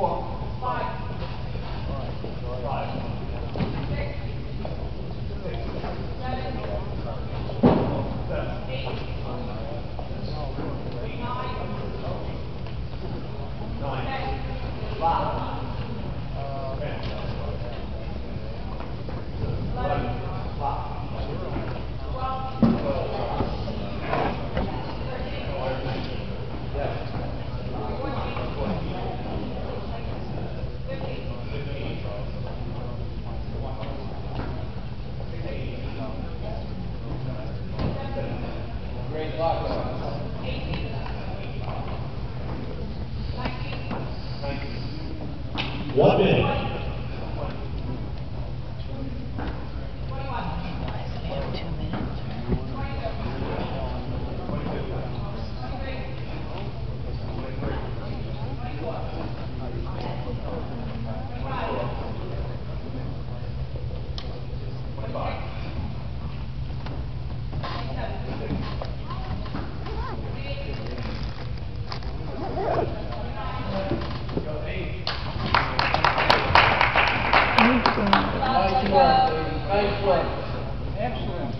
过。One minute. Nice work, ladies. Nice work. Excellent.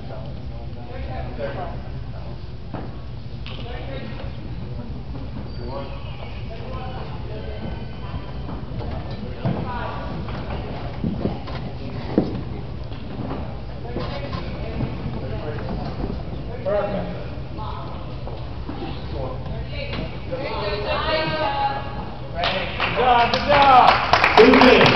Perfect. Good job, good job. Two minutes.